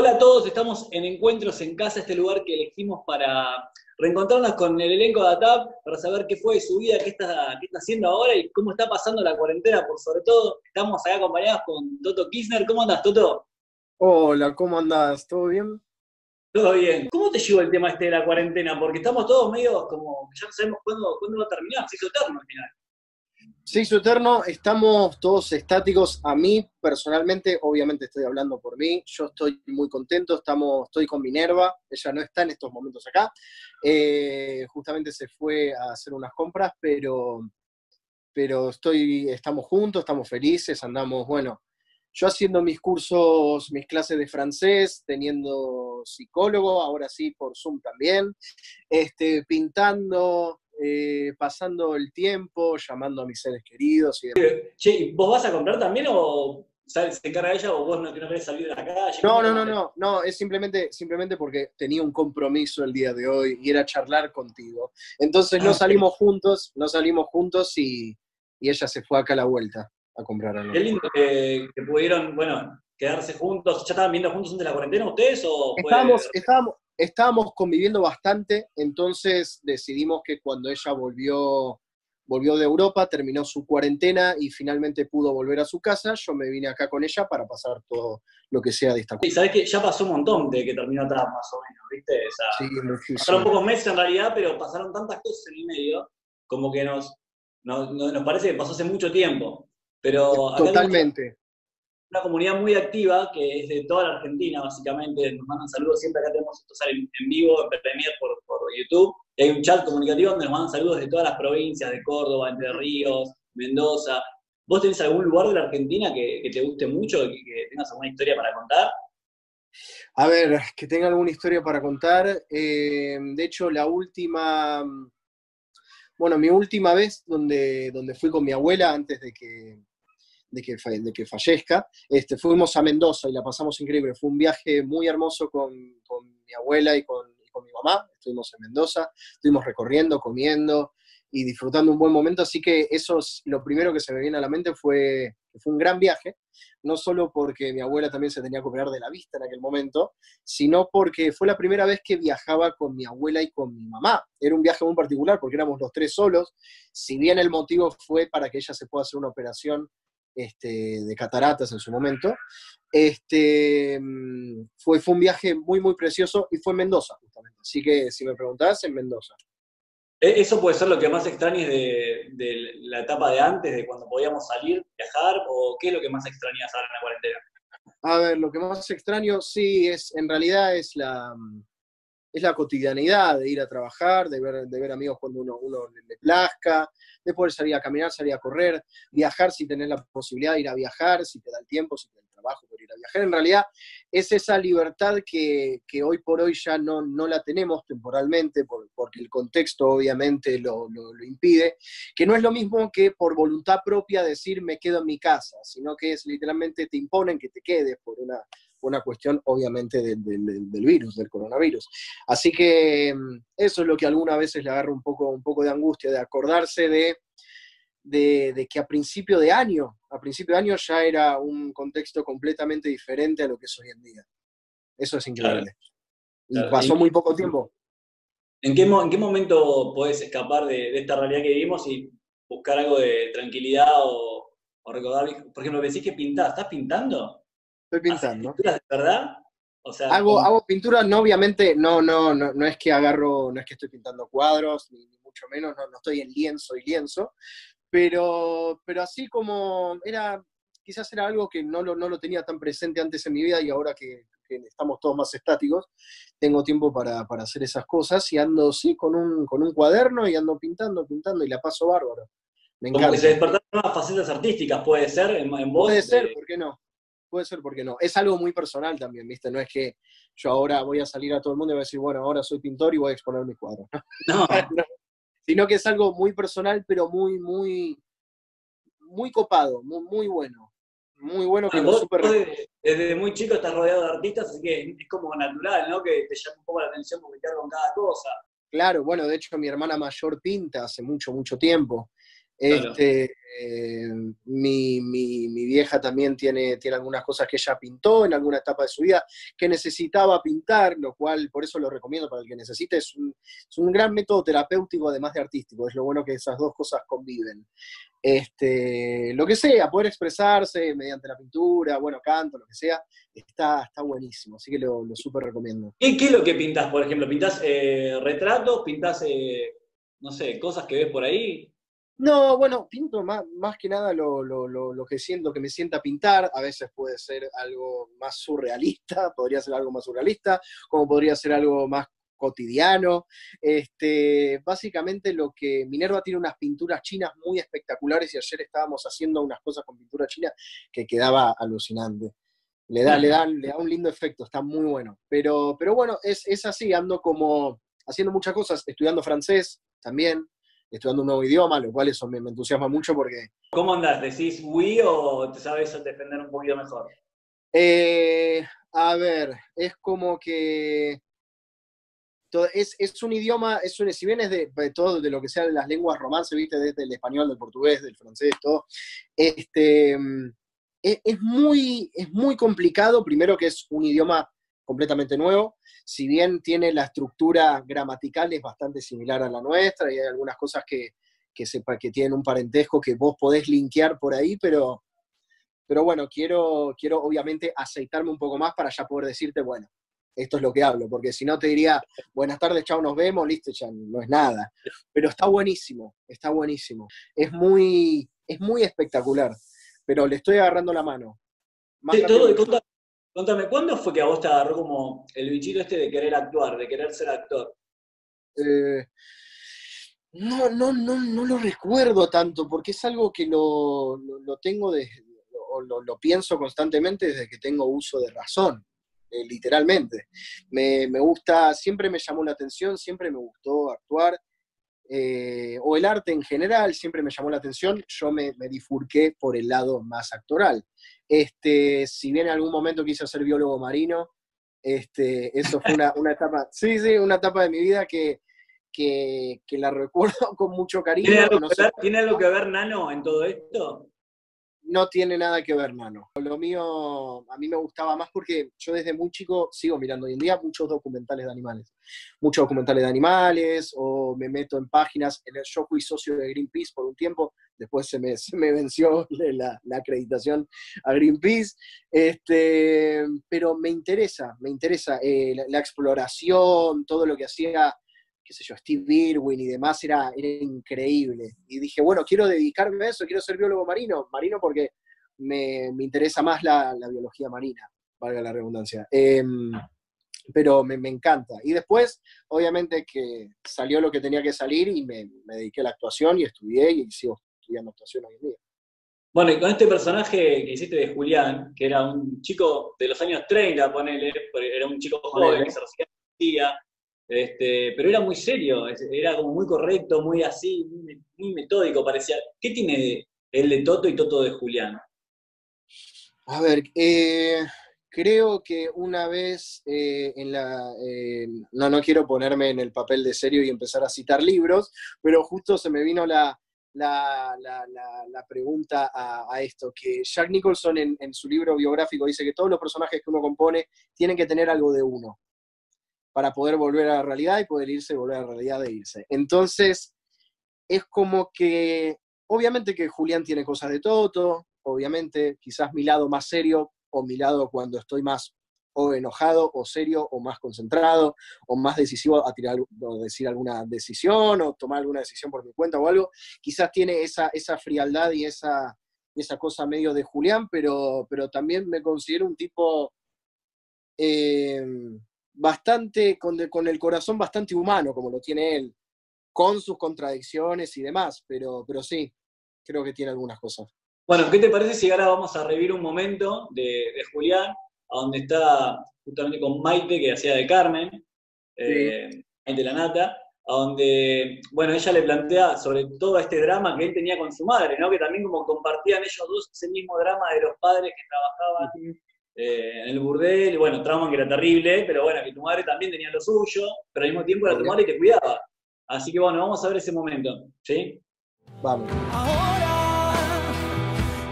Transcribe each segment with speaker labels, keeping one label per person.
Speaker 1: Hola a todos, estamos en Encuentros en Casa, este lugar que elegimos para reencontrarnos con el elenco de ATAP, para saber qué fue de su vida, qué está, qué está haciendo ahora y cómo está pasando la cuarentena, por sobre todo. Estamos acá acompañados con Toto Kirchner. ¿Cómo andas, Toto?
Speaker 2: Hola, ¿cómo andás? ¿Todo bien?
Speaker 1: Todo bien. ¿Cómo te llevó el tema este de la cuarentena? Porque estamos todos medio como que ya no sabemos cuándo, cuándo va a terminar, se hizo eterno al final.
Speaker 2: Se hizo eterno, estamos todos estáticos. A mí, personalmente, obviamente estoy hablando por mí, yo estoy muy contento, estamos, estoy con Minerva, ella no está en estos momentos acá, eh, justamente se fue a hacer unas compras, pero, pero estoy, estamos juntos, estamos felices, andamos, bueno, yo haciendo mis cursos, mis clases de francés, teniendo psicólogo, ahora sí por Zoom también, este, pintando, eh, pasando el tiempo, llamando a mis seres queridos. Y
Speaker 1: Che, ¿vos vas a comprar también o se encarga ella o vos no, no querés salir de la calle?
Speaker 2: No, no, no, no, no, es simplemente, simplemente porque tenía un compromiso el día de hoy y era charlar contigo. Entonces no
Speaker 1: Ah,
Speaker 2: salimos juntos, no salimos juntos y, y ella se fue acá a la vuelta a comprar algo.
Speaker 1: Qué lindo que, que pudieron, bueno, quedarse juntos. ¿Ya estaban viendo juntos antes de la cuarentena ustedes o
Speaker 2: Estábamos, estábamos, estábamos conviviendo bastante, entonces decidimos que cuando ella volvió, volvió de Europa, terminó su cuarentena y finalmente pudo volver a su casa, yo me vine acá con ella para pasar todo lo que sea de esta
Speaker 1: Sí, sabés que ya pasó un montón de que terminó atrás, más o menos, ¿viste? O sea,
Speaker 2: Sí, muchísimo.
Speaker 1: pasaron pocos meses en realidad, pero pasaron tantas cosas en el medio, como que nos, nos, nos- parece que pasó hace mucho tiempo. Pero
Speaker 2: Totalmente.
Speaker 1: Una comunidad muy activa que es de toda la Argentina, básicamente. Nos mandan saludos siempre. Acá tenemos esto sale en, vivo, en Premier por, por YouTube. Y hay un chat comunicativo donde nos mandan saludos de todas las provincias, de Córdoba, Entre Ríos, Mendoza. ¿Vos tenés algún lugar de la Argentina que, que te guste mucho, que, que tengas alguna historia para contar?
Speaker 2: A ver, que tenga alguna historia para contar. Eh, de hecho, la última, bueno, mi última vez donde, donde fui con mi abuela antes de que, de que, de que fallezca, este, fuimos a Mendoza y la pasamos increíble. Fue un viaje muy hermoso con, con mi abuela y con, con mi mamá. Estuvimos en Mendoza, estuvimos recorriendo, comiendo y disfrutando un buen momento. Así que eso es lo primero que se me viene a la mente fue, fue un gran viaje no solo porque mi abuela también se tenía que operar de la vista en aquel momento, sino porque fue la primera vez que viajaba con mi abuela y con mi mamá. Era un viaje muy particular porque éramos los tres solos, si bien el motivo fue para que ella se pueda hacer una operación este, de cataratas en su momento, este, mm, fue, fue un viaje muy, muy precioso y fue en Mendoza, justamente. Así que si me preguntás, en Mendoza.
Speaker 1: E- ¿Eso puede ser lo que más extrañes de, de la etapa de antes, de cuando podíamos salir, viajar? ¿O qué es lo que más extrañas ahora en la cuarentena?
Speaker 2: A ver, lo que más extraño, sí, es, en realidad es la, mm, es la cotidianidad de ir a trabajar, de ver, de ver amigos cuando uno, uno le, le plazca, de poder salir a caminar, salir a correr, viajar si tenés la posibilidad de ir a viajar, si te da el tiempo, si te da el trabajo por ir a viajar. En realidad es esa libertad que, que hoy por hoy ya no, no la tenemos temporalmente, por- porque el contexto obviamente lo, lo- lo impide, que no es lo mismo que por voluntad propia decir me quedo en mi casa, sino que es literalmente te imponen que te quedes por una, una cuestión obviamente del, del- del- del virus, del coronavirus. Así que mm, eso es lo que algunas veces le agarra un poco, un poco de angustia, de acordarse de, de, de que a principio de año, a principio de año ya era un contexto completamente diferente a lo que es hoy en día. Eso es increíble. Y
Speaker 1: Claro.
Speaker 2: pasó muy poco tiempo.
Speaker 1: ¿En qué, en qué momento podés escapar de, de esta realidad que vivimos y buscar algo de tranquilidad o, o recordar? Por ejemplo, decís que pintás, ¿estás pintando?
Speaker 2: Estoy
Speaker 1: ¿Haces
Speaker 2: pintando.
Speaker 1: pinturas de verdad? O sea,
Speaker 2: Hago, hago pintura, no, obviamente, no, no, no, no es que agarro, no es que estoy pintando cuadros, ni, ni mucho menos, no, no estoy en lienzo y lienzo, pero, pero así como era, quizás era algo que no lo, no lo tenía tan presente antes en mi vida y ahora que, que estamos todos más estáticos, tengo tiempo para, para hacer esas cosas y ando, sí, con un, con un cuaderno y ando pintando, pintando y la paso bárbaro. Me
Speaker 1: como que
Speaker 2: encanta.
Speaker 1: se despertaron nuevas facetas artísticas, puede ser, en, en vos.
Speaker 2: Puede ser, ¿por qué no? Puede ser, ¿por qué no? Es algo muy personal también, ¿viste? No es que yo ahora voy a salir a todo el mundo y voy a decir, bueno, ahora soy pintor y voy a exponer mis cuadros.
Speaker 1: no,
Speaker 2: No. Sino que es algo muy personal, pero muy, muy, muy copado, muy, muy bueno. Muy bueno que lo
Speaker 1: vos,
Speaker 2: super
Speaker 1: desde, desde muy chico estás rodeado de artistas, así que es como natural, ¿no? Que te llama un poco la atención coquetear con cada cosa.
Speaker 2: Claro, bueno, de hecho mi hermana mayor pinta hace mucho, mucho tiempo. Este, eh, mi, vieja también tiene, tiene algunas cosas que ella pintó en alguna etapa de su vida que necesitaba pintar, lo cual por eso lo recomiendo para el que necesite. Es un, es un gran método terapéutico además de artístico. Es lo bueno que esas dos cosas conviven. Este, lo que sea, poder expresarse mediante la pintura, bueno, canto, lo que sea, está, está buenísimo, así que lo, lo súper recomiendo.
Speaker 1: ¿Qué, ¿Qué, es lo que pintas, por ejemplo? ¿Pintas eh, retratos? ¿Pintas, eh, no sé, cosas que ves por ahí?
Speaker 2: No, bueno, pinto más, más que nada lo, lo, lo, que siento, que me sienta pintar. A veces puede ser algo más surrealista, podría ser algo más surrealista, como podría ser algo más cotidiano. Este, básicamente lo que Minerva tiene unas pinturas chinas muy espectaculares y ayer estábamos haciendo unas cosas con pintura china que quedaba alucinante. Le da, le da, le da un lindo efecto, está muy bueno. Pero, pero bueno, es, es así, ando como haciendo muchas cosas, estudiando francés también, estudiando un nuevo idioma, lo cual eso me, entusiasma mucho porque...
Speaker 1: ¿Cómo andas? ¿Decís oui o te sabes defender un poquito mejor?
Speaker 2: Eh, a ver, es como que... Es, es, un idioma, es un, si bien es de, todo de lo que sea de las lenguas romances, viste, desde el español, del portugués, del francés, todo, este, es, es, muy, es muy complicado, primero que es un idioma completamente nuevo, si bien tiene la estructura gramatical es bastante similar a la nuestra y hay algunas cosas que, que, sepa, que tienen un parentesco que vos podés linkear por ahí, pero, pero bueno, quiero, quiero obviamente aceitarme un poco más para ya poder decirte, bueno, esto es lo que hablo, porque si no te diría, buenas tardes, chao, nos vemos, listo, ya no es nada. Pero está buenísimo, está buenísimo. Es muy, es muy espectacular, pero le estoy agarrando la mano.
Speaker 1: todo, Contame, ¿cuándo fue que a vos te agarró como el bichito este de querer actuar, de querer ser actor?
Speaker 2: Eh, no, no, no, no lo recuerdo tanto, porque es algo que lo, tengo de, o lo, pienso constantemente desde que tengo uso de razón, eh, literalmente. Me, me, gusta, siempre me llamó la atención, siempre me gustó actuar, eh, o el arte en general, siempre me llamó la atención, yo me, me bifurqué por el lado más actoral. Este, si bien en algún momento quise ser biólogo marino, este, eso fue una, una etapa, sí, sí, una etapa de mi vida que, que, que la recuerdo con mucho cariño.
Speaker 1: ¿Tiene algo, ¿Tiene algo que ver, Nano, en todo esto?
Speaker 2: No tiene nada que ver, Nano. Lo mío a mí me gustaba más porque yo desde muy chico sigo mirando hoy en día muchos documentales de animales. Muchos documentales de animales, o me meto en páginas. Yo fui socio de Greenpeace por un tiempo, después se me, venció la, acreditación a Greenpeace. Este, pero me interesa, me interesa eh, la exploración, todo lo que hacía qué sé yo, Steve Irwin y demás, era, era increíble. Y dije, bueno, quiero dedicarme a eso, quiero ser biólogo marino, marino porque me, interesa más la, biología marina, valga la redundancia. Em, pero me, encanta. Y después, obviamente que salió lo que tenía que salir y me, dediqué a la actuación y estudié y sigo estudiando actuación hoy en día.
Speaker 1: Bueno, y con este personaje que hiciste de Julián, que era un chico de los años 30, ponele, era un chico joven que se recibía este, pero era muy serio, era como muy correcto, muy así, muy, metódico, parecía. ¿Qué tiene el de Toto y Toto de Julián?
Speaker 2: A ver, eh, creo que una vez eh, en la... no, no quiero ponerme en el papel de serio y empezar a citar libros, pero justo se me vino la, la, pregunta a, esto, que Jack Nicholson en, en, su libro biográfico dice que todos los personajes que uno compone tienen que tener algo de uno para poder volver a la realidad y poder irse y volver a la realidad de irse. Entonces, es como que, obviamente que Julián tiene cosas de todo, obviamente quizás mi lado más serio o mi lado cuando estoy más o enojado o serio o más concentrado o más decisivo a tirar o decir alguna decisión o tomar alguna decisión por mi cuenta o algo, quizás tiene esa, esa frialdad y esa, esa cosa medio de Julián, pero, pero también me considero un tipo eh, bastante, con, con el corazón bastante humano, como lo tiene él, con sus contradicciones y demás, pero, pero sí, creo que tiene algunas cosas.
Speaker 1: Bueno, ¿qué te parece si ahora vamos a revivir un momento de, Julián, a donde está justamente con Maite, que hacía de Carmen, eh, Maite la Nata, a donde, bueno, ella le plantea sobre todo este drama que él tenía con su madre, ¿no? Que también como compartían ellos dos ese mismo drama de los padres que trabajaban eh, en el burdel, bueno, trauma que era terrible, pero bueno, que tu madre también tenía lo suyo, pero al mismo tiempo era tu madre y te cuidaba. Así que bueno, vamos a ver ese momento, ¿sí?
Speaker 2: Vamos.
Speaker 3: Ahora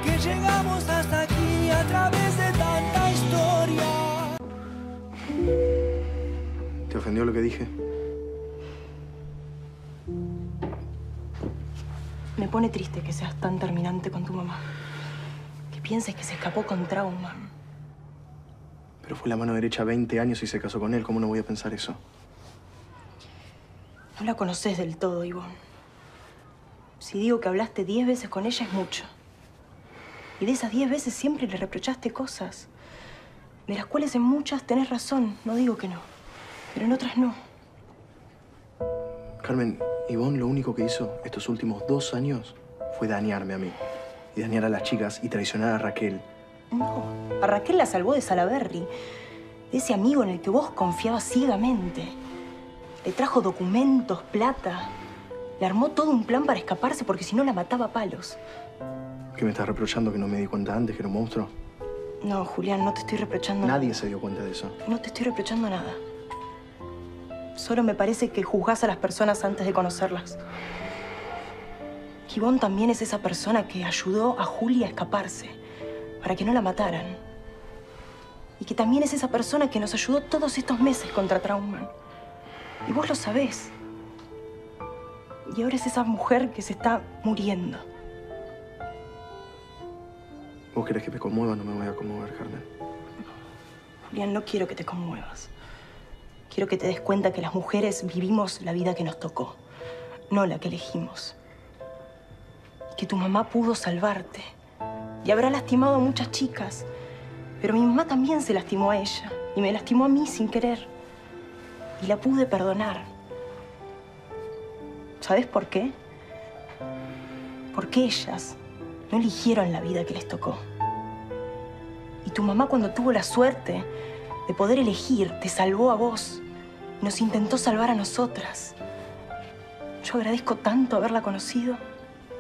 Speaker 3: que llegamos hasta aquí a través de tanta historia.
Speaker 4: ¿Te ofendió lo que dije?
Speaker 5: Me pone triste que seas tan terminante con tu mamá. Que pienses que se escapó con trauma.
Speaker 4: Pero fue la mano derecha 20 años y se casó con él. ¿Cómo no voy a pensar eso?
Speaker 5: No la conoces del todo, Ivonne. Si digo que hablaste 10 veces con ella es mucho. Y de esas 10 veces siempre le reprochaste cosas. De las cuales en muchas tenés razón, no digo que no. Pero en otras no.
Speaker 4: Carmen, Ivonne lo único que hizo estos últimos dos años fue dañarme a mí. Y dañar a las chicas y traicionar a Raquel.
Speaker 5: No, a Raquel la salvó de Salaberry. De ese amigo en el que vos confiabas ciegamente. Le trajo documentos, plata. Le armó todo un plan para escaparse porque si no la mataba a palos.
Speaker 4: ¿Qué me estás reprochando que no me di cuenta antes que era un monstruo?
Speaker 5: No, Julián, no te estoy reprochando
Speaker 4: Nadie se dio cuenta de eso.
Speaker 5: No te estoy reprochando nada. Solo me parece que juzgás a las personas antes de conocerlas. Gibón también es esa persona que ayudó a Julia a escaparse para que no la mataran. Y que también es esa persona que nos ayudó todos estos meses contra Trauman. Y vos lo sabés. Y ahora es esa mujer que se está muriendo.
Speaker 4: ¿Vos querés que me conmueva? No me voy a conmover, Carmen.
Speaker 5: Julián, no quiero que te conmuevas. Quiero que te des cuenta que las mujeres vivimos la vida que nos tocó, no la que elegimos. Y que tu mamá pudo salvarte. Y habrá lastimado a muchas chicas. Pero mi mamá también se lastimó a ella. Y me lastimó a mí sin querer. Y la pude perdonar. ¿Sabes por qué? Porque ellas no eligieron la vida que les tocó. Y tu mamá cuando tuvo la suerte de poder elegir, te salvó a vos. Y nos intentó salvar a nosotras. Yo agradezco tanto haberla conocido.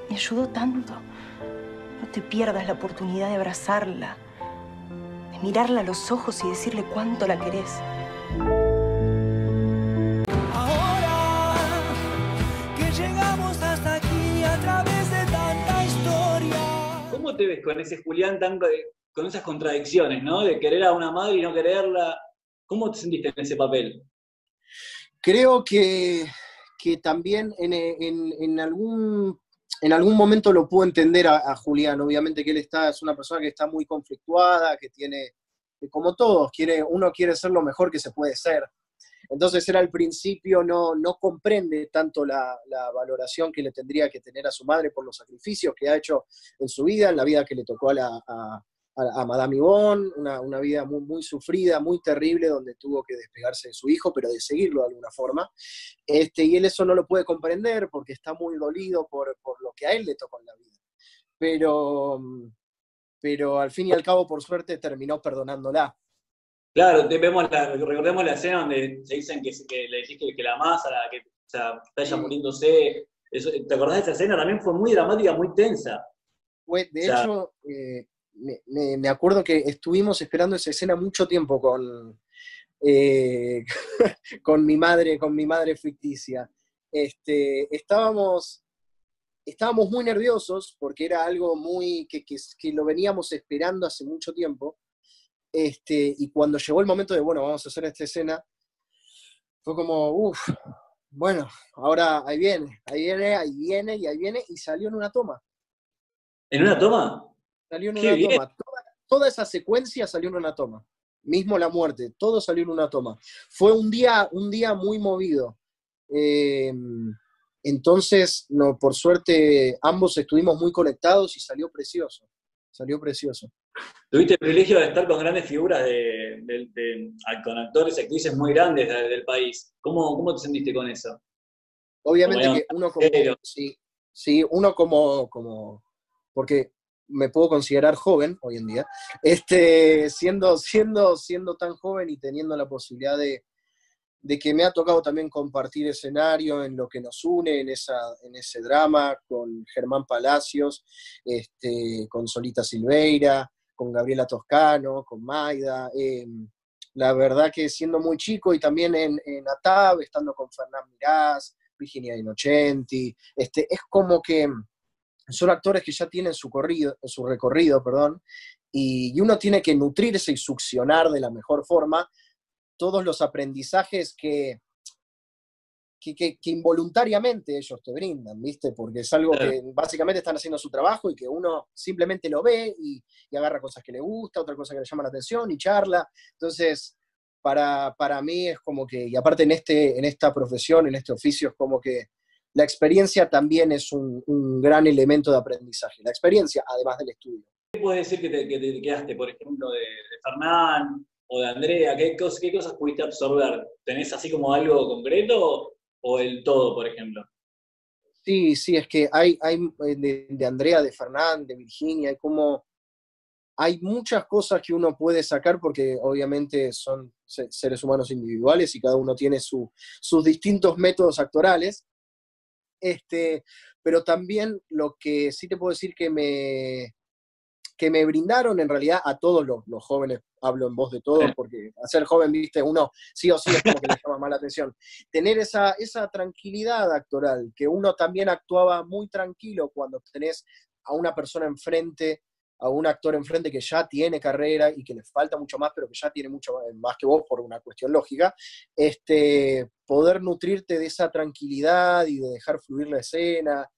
Speaker 5: Me ayudó tanto. No te pierdas la oportunidad de abrazarla, de mirarla a los ojos y decirle cuánto la querés.
Speaker 3: Ahora que llegamos hasta aquí a través de tanta historia.
Speaker 1: ¿Cómo te ves con ese Julián tan, con esas contradicciones, ¿no? De querer a una madre y no quererla. ¿Cómo te sentiste en ese papel?
Speaker 2: Creo que, que también en, en- en algún, en algún momento lo puedo entender a, a Julián. Obviamente que él está, es una persona que está muy conflictuada, que tiene, como todos, quiere, uno quiere ser lo mejor que se puede ser. Entonces él al principio no, no comprende tanto la, la valoración que le tendría que tener a su madre por los sacrificios que ha hecho en su vida, en la vida que le tocó a, la, a, a- a Madame Yvonne, una, una vida muy, muy sufrida, muy terrible, donde tuvo que despegarse de su hijo, pero de seguirlo de alguna forma. Este, y él eso no lo puede comprender porque está muy dolido por, por lo que a él le tocó en la vida. Pero, pero al fin y al cabo, por suerte, terminó perdonándola.
Speaker 1: Claro, vemos la- recordemos la escena donde se dicen que, que le decís que, que la amas, a la que o sea, está muriéndose. Eso- ¿Te acordás de esa escena? También fue muy dramática, muy tensa.
Speaker 2: De
Speaker 1: O sea-
Speaker 2: hecho, eh, me, acuerdo que estuvimos esperando esa escena mucho tiempo con, eh, con mi madre, con mi madre ficticia. Este, estábamos, estábamos muy nerviosos porque era algo muy que, que- que lo veníamos esperando hace mucho tiempo. Este, y cuando llegó el momento de, bueno, vamos a hacer esta escena, fue como, uff, bueno, ahora ahí viene, ahí viene, ahí viene, y ahí viene, y salió en una toma.
Speaker 1: ¿En una toma?
Speaker 2: Salió en una toma. Toda, toda esa secuencia salió en una toma. Mismo la muerte, todo salió en una toma. Fue un día, un día muy movido. Eh, entonces, no, por suerte, ambos estuvimos muy conectados y salió precioso. Salió precioso.
Speaker 1: Tuviste el privilegio de estar con grandes figuras, de, de- de- con actores y actrices muy grandes de- del país. ¿Cómo, ¿Cómo te sentiste con eso?
Speaker 2: Obviamente
Speaker 1: Como
Speaker 2: que uno como, sí, sí, uno como, como, porque me puedo considerar joven hoy en día, este, siendo, siendo, siendo tan joven y teniendo la posibilidad de, de que me ha tocado también compartir escenario en lo que nos une, en, esa, en ese drama, con Germán Palacios, este, con Solita Silveira, con Gabriela Toscano, con Maida. eh, la verdad que siendo muy chico y también en, en ATAB, estando con Fernán Mirás, Virginia Innocenti, este, es como que son actores que ya tienen su, corrido, su recorrido, perdón, y, y uno tiene que nutrirse y succionar de la mejor forma todos los aprendizajes que, que, que- que involuntariamente ellos te brindan, ¿viste? Porque es algo que básicamente están haciendo su trabajo y que uno simplemente lo ve y, y agarra cosas que le gusta, otra cosa que le llama la atención y charla. Entonces, para, para mí es como que, y aparte en, este, en esta profesión, en este oficio, es como que la experiencia también es un, un gran elemento de aprendizaje. La experiencia, además del estudio.
Speaker 1: ¿Qué puedes decir que te, que te quedaste, por ejemplo, de, de Fernán o de Andrea? ¿Qué, cos- ¿Qué cosas pudiste absorber? ¿Tenés así como algo concreto o el todo, por ejemplo?
Speaker 2: Sí, sí, es que hay, hay eh, de, de Andrea, de Fernán, de Virginia, hay como, hay muchas cosas que uno puede sacar porque obviamente son se- seres humanos individuales y cada uno tiene su- sus distintos métodos actorales. Este, pero también lo que sí te puedo decir que me, que me brindaron en realidad a todos los, los jóvenes, hablo en voz de todos, porque a ser joven, viste, uno sí o sí es como que le llama más la atención. Tener esa, esa tranquilidad actoral, que uno también actuaba muy tranquilo cuando tenés a una persona enfrente, a un actor enfrente que ya tiene carrera y que le falta mucho más, pero que ya tiene mucho más que vos por una cuestión lógica, este, poder nutrirte de esa tranquilidad y de dejar fluir la escena.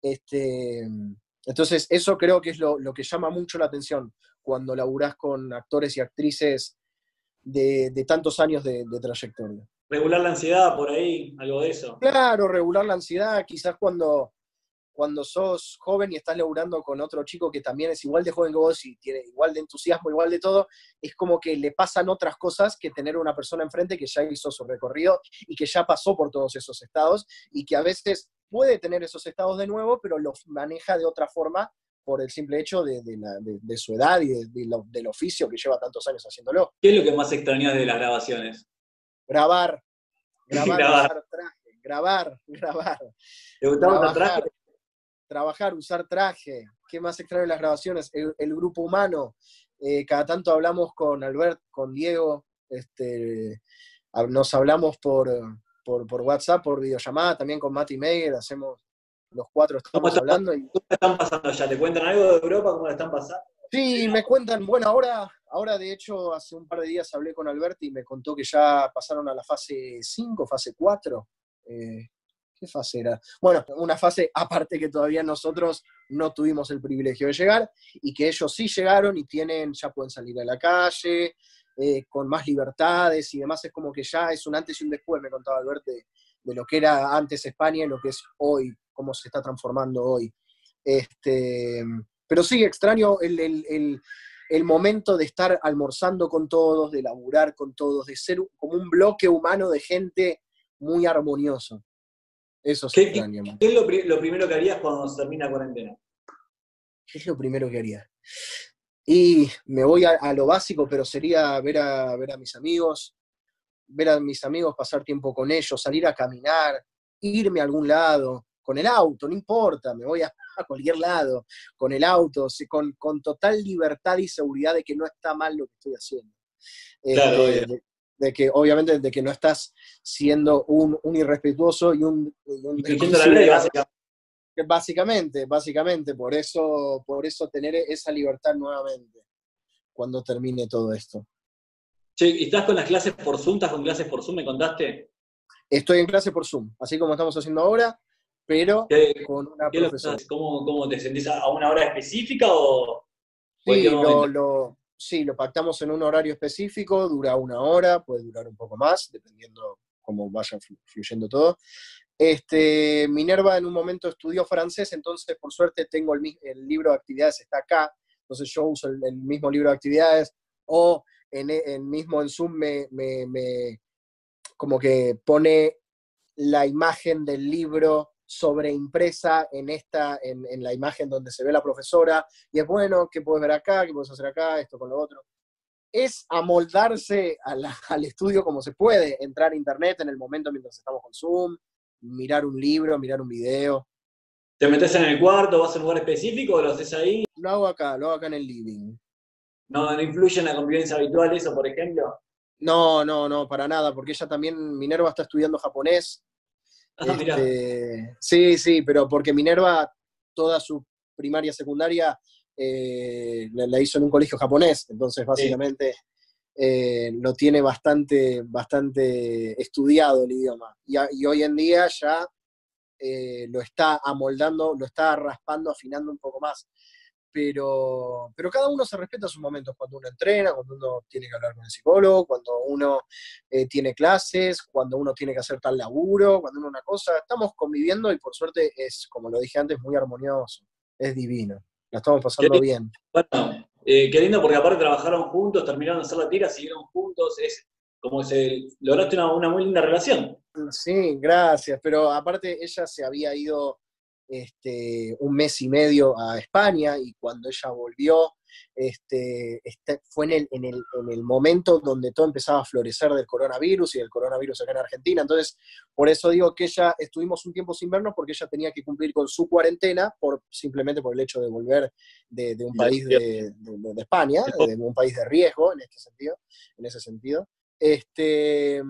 Speaker 2: Este, entonces, eso creo que es lo, lo que llama mucho la atención cuando laburás con actores y actrices de, de tantos años de, de trayectoria.
Speaker 1: Regular la ansiedad por ahí, algo de eso.
Speaker 2: Claro, regular la ansiedad, quizás cuando, cuando sos joven y estás laburando con otro chico que también es igual de joven que vos y tiene igual de entusiasmo, igual de todo, es como que le pasan otras cosas que tener una persona enfrente que ya hizo su recorrido y que ya pasó por todos esos estados y que a veces puede tener esos estados de nuevo, pero los maneja de otra forma por el simple hecho de, de la- de- de su edad y lo- del oficio que lleva tantos años haciéndolo.
Speaker 1: ¿Qué es lo que más extrañas de las grabaciones?
Speaker 2: Grabar, grabar,
Speaker 1: Grabar.
Speaker 2: traje, grabar, grabar.
Speaker 1: ¿Te gustaba
Speaker 2: trabajar,
Speaker 1: traje?
Speaker 2: Trabajar, usar traje. ¿Qué más extraño en las grabaciones? El, el grupo humano. Eh, cada tanto hablamos con Albert, con Diego, este, nos hablamos por, por, por WhatsApp, por videollamada, también con Mati Meyer, hacemos los cuatro
Speaker 1: ¿Cómo
Speaker 2: estamos hablando. Y,
Speaker 1: ¿Cómo están pasando ya? ¿Te cuentan algo de Europa? ¿Cómo la están pasando?
Speaker 2: sí, me cuentan, bueno, ahora, ahora de hecho hace un par de días hablé con Albert y me contó que ya pasaron a la fase 5, fase 4. Eh, ¿Qué fase era? Bueno, una fase aparte que todavía nosotros no tuvimos el privilegio de llegar y que ellos sí llegaron y tienen, ya pueden salir a la calle, eh, con más libertades y demás. Es como que ya es un antes y un después, me contaba Albert, de, lo que era antes España y lo que es hoy, cómo se está transformando hoy. Este, pero sí, extraño el, el- el- el momento de estar almorzando con todos, de laburar con todos, de ser como un bloque humano de gente muy armonioso. Eso se
Speaker 1: ¿Qué-
Speaker 2: extraña. man.
Speaker 1: ¿Qué es lo, pri- lo primero que harías cuando se termina la cuarentena?
Speaker 2: ¿Qué es lo primero que haría? Y me voy a, a lo básico, pero sería ver a, ver a mis amigos, ver a mis amigos, pasar tiempo con ellos, salir a caminar, irme a algún lado, con el auto, no importa, me voy a, a cualquier lado, con el auto, con, con total libertad y seguridad de que no está mal lo que estoy haciendo.
Speaker 1: Claro,
Speaker 2: de, de que obviamente de que no estás siendo un, un irrespetuoso y un, y un
Speaker 1: la ley, básicamente.
Speaker 2: Básicamente, básicamente, por eso, por eso tener esa libertad nuevamente cuando termine todo esto.
Speaker 1: Che, ¿y estás con las clases por Zoom? ¿Estás con clases por Zoom? ¿Me contaste?
Speaker 2: Estoy en clase por Zoom, así como estamos haciendo ahora, pero
Speaker 1: ¿Qué,
Speaker 2: con una profesora.
Speaker 1: cómo, cómo te sentís? ¿A una hora específica o...?
Speaker 2: Sí,
Speaker 1: cualquier
Speaker 2: lo,
Speaker 1: momento?
Speaker 2: lo- sí, lo pactamos en un horario específico, dura una hora, puede durar un poco más, dependiendo cómo vaya flu- fluyendo todo. Este, Minerva en un momento estudió francés, entonces por suerte tengo el, libro de actividades, está acá, entonces yo uso el, mismo libro de actividades, o en, e- en mismo en Zoom me- me- como que pone la imagen del libro sobreimpresa en esta, en, en la imagen donde se ve la profesora, y es bueno, ¿qué puedes ver acá? ¿Qué puedes hacer acá? Esto con lo otro. Es amoldarse a la- al estudio como se puede, entrar a internet en el momento mientras estamos con Zoom, mirar un libro, mirar un video.
Speaker 1: ¿Te metes en el cuarto? ¿Vas a un lugar específico o lo haces ahí?
Speaker 2: Lo hago acá, lo hago acá en el living.
Speaker 1: ¿No, no influye en la convivencia habitual eso, por ejemplo?
Speaker 2: No, no, no, para nada, porque ella también, Minerva está estudiando japonés,
Speaker 1: Ah.
Speaker 2: Este, sí, sí, pero porque Minerva toda su primaria, secundaria, eh, la, la hizo en un colegio japonés, entonces básicamente eh, lo tiene bastante, bastante estudiado el idioma. Y hoy en día ya eh, lo está amoldando, lo está raspando, afinando un poco más. Pero, pero cada uno se respeta sus momentos, cuando uno entrena, cuando uno tiene que hablar con el psicólogo, cuando uno eh, tiene clases, cuando uno tiene que hacer tal laburo, cuando uno una cosa. Estamos conviviendo y por suerte es, como lo dije antes, muy armonioso, es divino. La estamos pasando
Speaker 1: Qué
Speaker 2: bien.
Speaker 1: Bueno, eh, qué lindo porque aparte trabajaron juntos, terminaron de hacer la tira, siguieron juntos, es como se lograste una, una muy linda relación.
Speaker 2: Sí, gracias, pero aparte ella se había ido este, un mes y medio a España y cuando ella volvió, este, este, fue en el, en, el, en el momento donde todo empezaba a florecer del coronavirus y el coronavirus acá en Argentina. Entonces, por eso digo que ella estuvimos un tiempo sin vernos porque ella tenía que cumplir con su cuarentena por, simplemente por el hecho de volver de, de un país de, de- de España, de un país de riesgo en este sentido, en ese sentido. Este,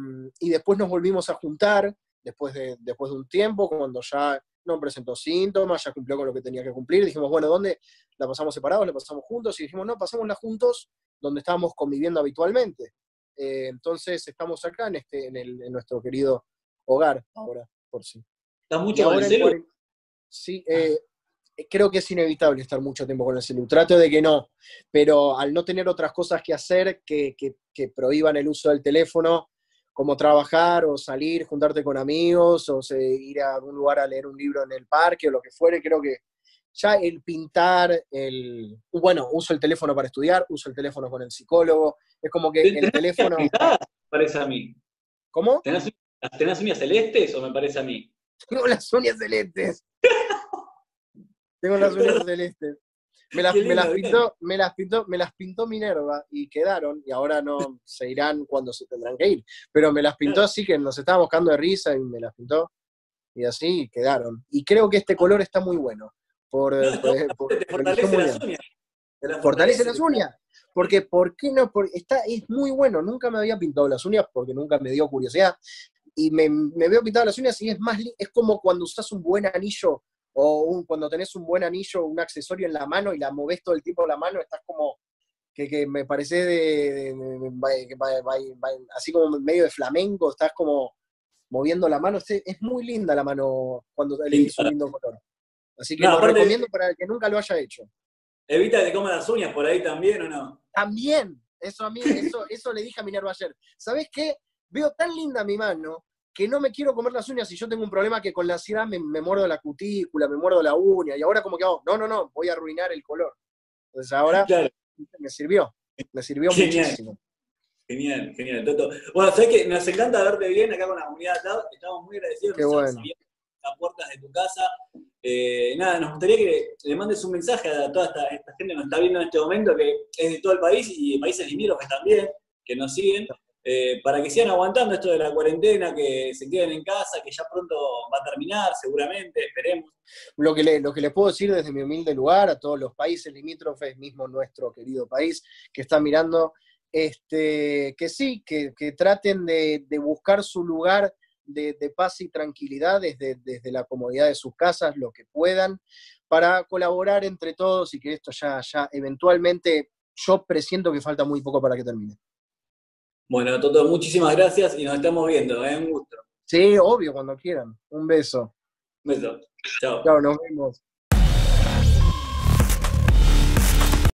Speaker 2: y después nos volvimos a juntar, después de, después de un tiempo, cuando ya no presentó síntomas, ya cumplió con lo que tenía que cumplir, dijimos, bueno, ¿dónde la pasamos separados? ¿La pasamos juntos? Y dijimos, no, pasámosla juntos donde estábamos conviviendo habitualmente. Eh, entonces estamos acá en, este, en, el, en nuestro querido hogar ahora, por sí.
Speaker 1: ¿Estás mucho con el celu?
Speaker 2: Sí, eh, creo que es inevitable estar mucho tiempo con el celu. Trato de que no, pero al no tener otras cosas que hacer que, que- que prohíban el uso del teléfono, como trabajar o salir, juntarte con amigos o se- ir a algún lugar a leer un libro en el parque o lo que fuere, creo que ya el pintar, el bueno, uso el teléfono para estudiar, uso el teléfono con el psicólogo, es como que el teléfono,
Speaker 1: pintadas, parece a mí.
Speaker 2: ¿cómo?
Speaker 1: ¿Tenés, ¿Tenés uñas celestes o me parece a mí?
Speaker 2: Tengo las uñas celestes. Tengo las uñas celestes. Me las, me pintó, me las pintó, me las pintó Minerva y quedaron, y ahora no se irán cuando se tendrán que ir. Pero me las pintó así que nos estábamos buscando de risa y me las pintó. Y así quedaron. Y creo que este color está muy bueno. Por,
Speaker 1: No,
Speaker 2: por- por-
Speaker 1: Te fortalece
Speaker 2: muy
Speaker 1: las uñas.
Speaker 2: Fortalece las uñas. Porque, ¿por qué no? Porque está, es muy bueno. Nunca me había pintado las uñas porque nunca me dio curiosidad. Y me, me veo pintado las uñas y es más, es como cuando usas un buen anillo o un- cuando tenés un buen anillo, un accesorio en la mano y la moves todo el tiempo la mano, estás como, que, que me parece de, de- de- así como medio de flamenco, estás como moviendo la mano. Es, muy linda la mano cuando elegís un lindo color. Así que
Speaker 1: No,
Speaker 2: lo recomiendo para el que nunca lo haya hecho.
Speaker 1: Evita que te coman las uñas por ahí también, ¿o no?
Speaker 2: También, eso a mí, eso, eso le dije a Minerva ayer. ¿Sabes qué? Veo tan linda mi mano que no me quiero comer las uñas y yo tengo un problema que con la ansiedad me, me muerdo la cutícula, me muerdo la uña, y ahora como que hago, no, no, no, voy a arruinar el color. Entonces ahora
Speaker 1: Claro,
Speaker 2: me sirvió, me sirvió
Speaker 1: Genial.
Speaker 2: muchísimo.
Speaker 1: genial, genial. Toto. Bueno, sabes que nos encanta verte bien acá con la comunidad. Estamos muy agradecidos
Speaker 2: Qué bueno.
Speaker 1: las puertas de tu casa. Eh, nada, nos gustaría que le mandes un mensaje a toda esta, esta gente que nos está viendo en este momento, que es de todo el país y de países limítrofes también, que nos siguen, eh, para que sigan aguantando esto de la cuarentena, que se queden en casa, que ya pronto va a terminar, seguramente, esperemos.
Speaker 2: Lo que, le, lo que le puedo decir desde mi humilde lugar a todos los países limítrofes, mismo nuestro querido país que está mirando, este, que sí, que, que traten de, de buscar su lugar de, de paz y tranquilidad desde, desde la comodidad de sus casas, lo que puedan, para colaborar entre todos y que esto ya, ya eventualmente, yo presiento que falta muy poco para que termine.
Speaker 1: Bueno, Toto, muchísimas gracias y nos estamos viendo, ¿eh? Un gusto.
Speaker 2: Sí, obvio, cuando quieran. Un beso.
Speaker 1: Un beso. Chao.
Speaker 2: Chao, nos vemos.